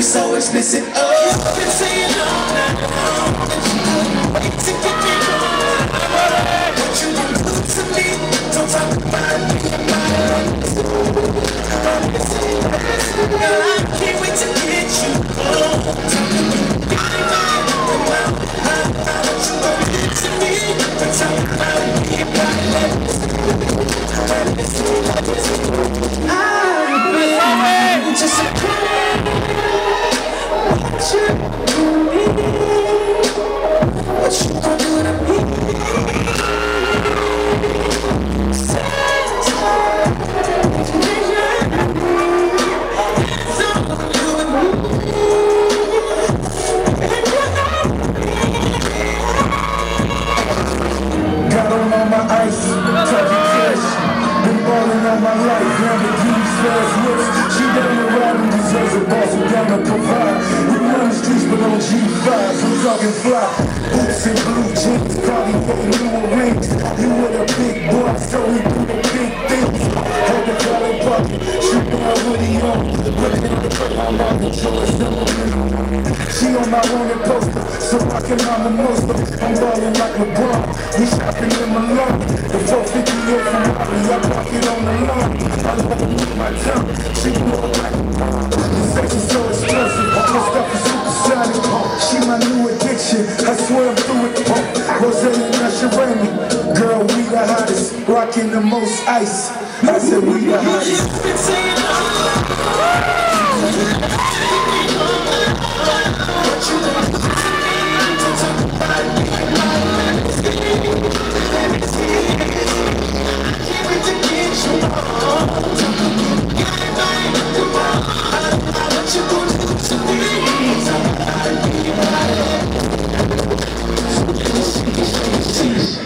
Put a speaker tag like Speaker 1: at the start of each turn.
Speaker 1: we so explicit. Oh, I've been saying all night long that you couldn't wait to get me on. What you do to me? Don't talk about me. I can't wait to get you home. You me? Don't about me,
Speaker 2: on G5s, I'm talking fly. Boots and blue jeans, Cardi with newer rings. You with a big boy, so we do the big things. Had the collar pocket, shoot my hoodie on. Looking at the front, I'm on the choice, number She on my wanted poster, so I can I'm the most I'm ballin' like LeBron. We shopping in Milan. The 450 year from Molly, I rock it on the lawn. I love to move my tongue. She I'm through it. Rose and Usher Raymond. Girl, we the hottest. Rocking the most ice. I said we the hottest.
Speaker 1: Sim.